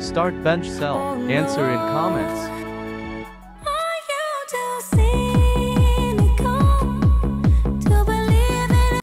Start bench cell. Answer in comments.